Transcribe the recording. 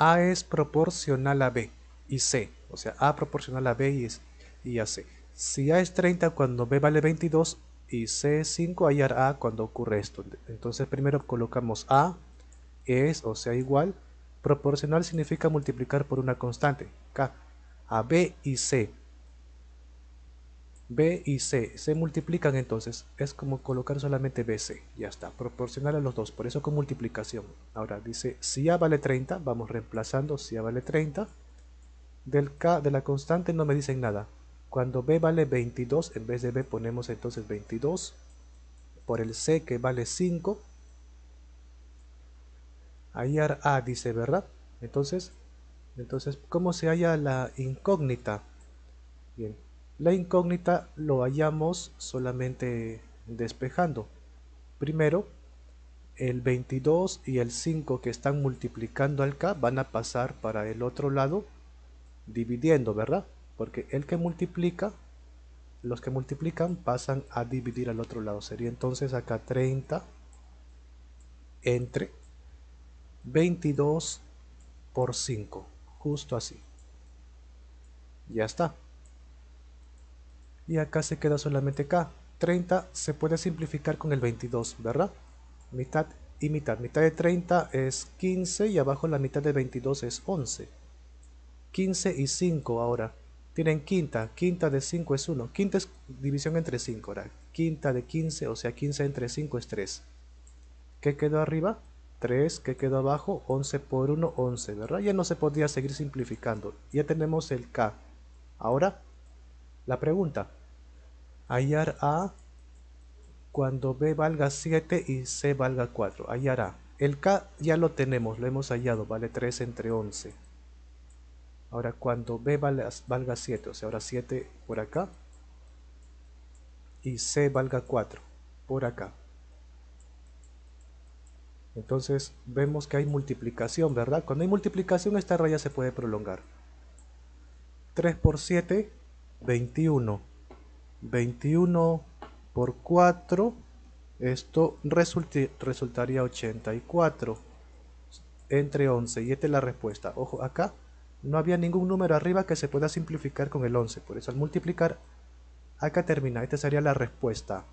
A es proporcional a B y C. O sea, A proporcional a B y, y a C. Si A es 30 cuando B vale 22 y C es 5, hallar A cuando ocurre esto. Entonces primero colocamos A es, o sea, igual. Proporcional significa multiplicar por una constante, K. A B y C. B y C se multiplican entonces. Es como colocar solamente BC. Ya está. Proporcional a los dos. Por eso con multiplicación. Ahora dice, si A vale 30, vamos reemplazando si A vale 30. Del K de la constante no me dicen nada. Cuando B vale 22, en vez de B ponemos entonces 22 por el C que vale 5. Hallar A dice, ¿verdad? Entonces, entonces, ¿cómo se halla la incógnita? Bien, la incógnita lo hallamos solamente despejando. Primero, el 22 y el 5 que están multiplicando al K van a pasar para el otro lado dividiendo, ¿verdad? Porque el que multiplica, los que multiplican pasan a dividir al otro lado. Sería entonces acá 30 entre 22 por 5. Justo así. Ya está. Y acá se queda solamente K. 30 se puede simplificar con el 22, ¿verdad? Mitad y mitad. Mitad de 30 es 15 y abajo la mitad de 22 es 11. 15 y 5 ahora tienen quinta, quinta de 5 es 1, quinta es división entre 5, ahora quinta de 15, o sea 15 entre 5 es 3. ¿Qué quedó arriba? 3, ¿qué quedó abajo? 11 por 1, 11, ¿verdad? Ya no se podía seguir simplificando, ya tenemos el K. Ahora, la pregunta, hallar A cuando B valga 7 y C valga 4, hallar A. El K ya lo tenemos, lo hemos hallado, vale 3 entre 11. Ahora cuando B valga, 7, o sea, ahora 7 por acá. Y C valga 4 por acá. Entonces vemos que hay multiplicación, ¿verdad? Cuando hay multiplicación esta raya se puede prolongar. 3 por 7, 21. 21 por 4, esto resultaría 84 entre 11. Y esta es la respuesta. Ojo, acá no había ningún número arriba que se pueda simplificar con el 11. Por eso al multiplicar, acá termina. Esta sería la respuesta.